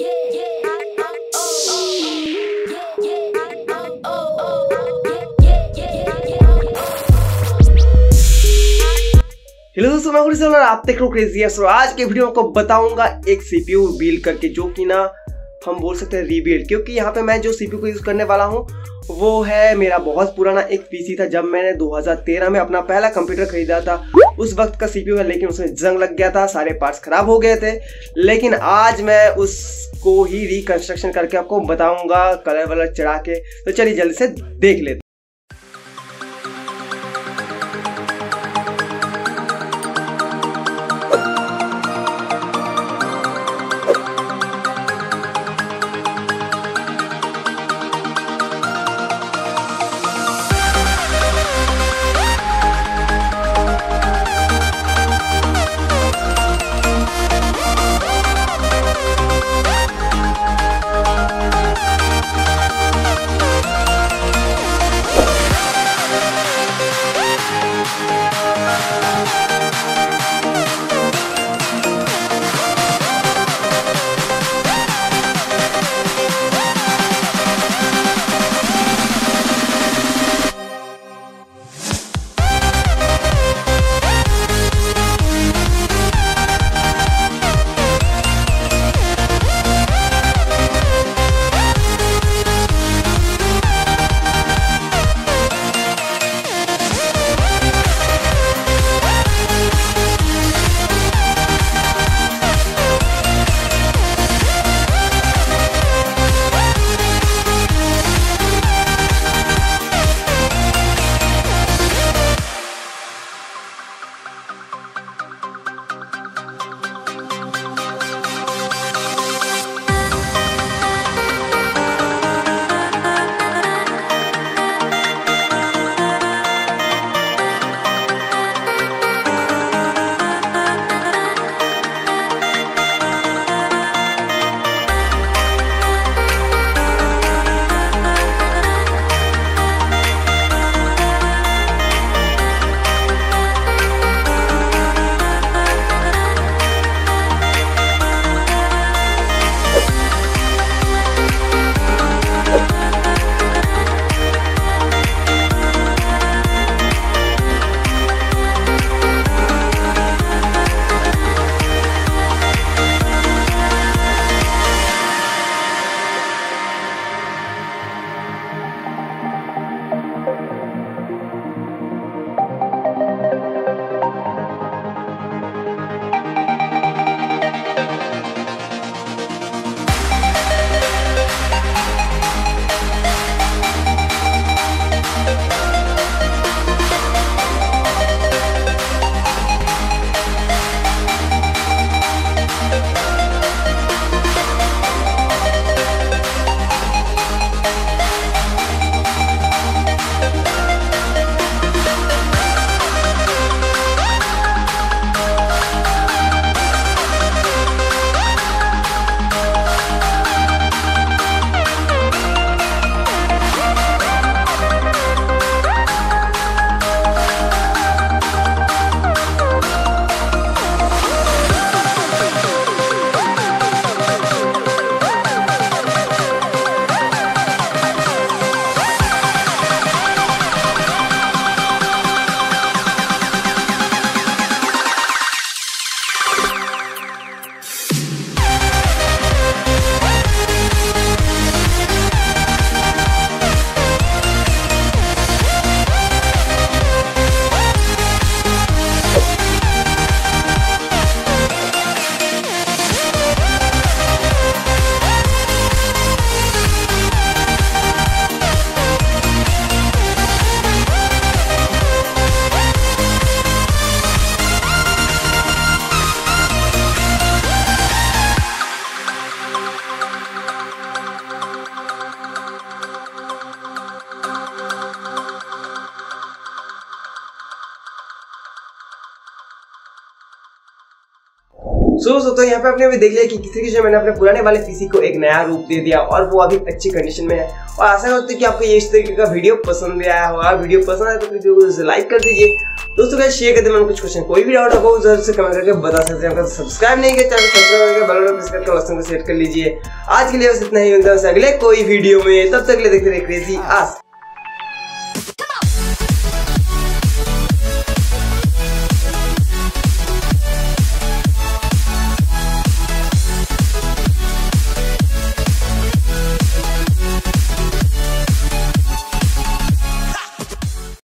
Hello दोस्तों, मैं आप देख रहे हो क्रेजी आज के वीडियो में आपको बताऊँगा एक सीपीयू बिल्ड करके, जो कि ना हम बोल सकते हैं रीबिल्ड क्योंकि यहाँ पे मैं जो सीपीयू को यूज़ करने वाला हूँ, वो है मेरा बहुत पुराना एक पीसी था जब मैंने 2013 में अपना पहला कंप्यूटर खरीदा था। उस वक्त का सीपीयू है, लेकिन उसमें जंग लग गया था, सारे पार्ट्स खराब हो गए थे। लेकिन आज मैं उसको ही रिकंस्ट्रक्शन करके आपको बताऊँगा कलर वलर चढ़ा के। तो चलिए जल्दी से देख लेते सो so, तो यहाँ पे आपने अभी देख लिया कि किस तरीके से मैंने अपने पुराने वाले पीसी को एक नया रूप दे दिया और वो अभी अच्छी कंडीशन में है। और आशा करते हैं कि आपको ये इस तरीके का वीडियो पसंद भी आया होगा। वीडियो पसंद आया तो वीडियो को लाइक कर दीजिए। दोस्तों का शेयर कर देना कुछ क्वेश्चन कोई भी डाउट होगा ज़रूर से कमेंट करके बता सकते हैं। सब्सक्राइब नहीं किया चैनल सब्सक्राइब करके सेट कर लीजिए। आज के लिए बस इतना ही। अगले कोई वीडियो में। तब तक लिए देखते रहिए क्रेजी आस्क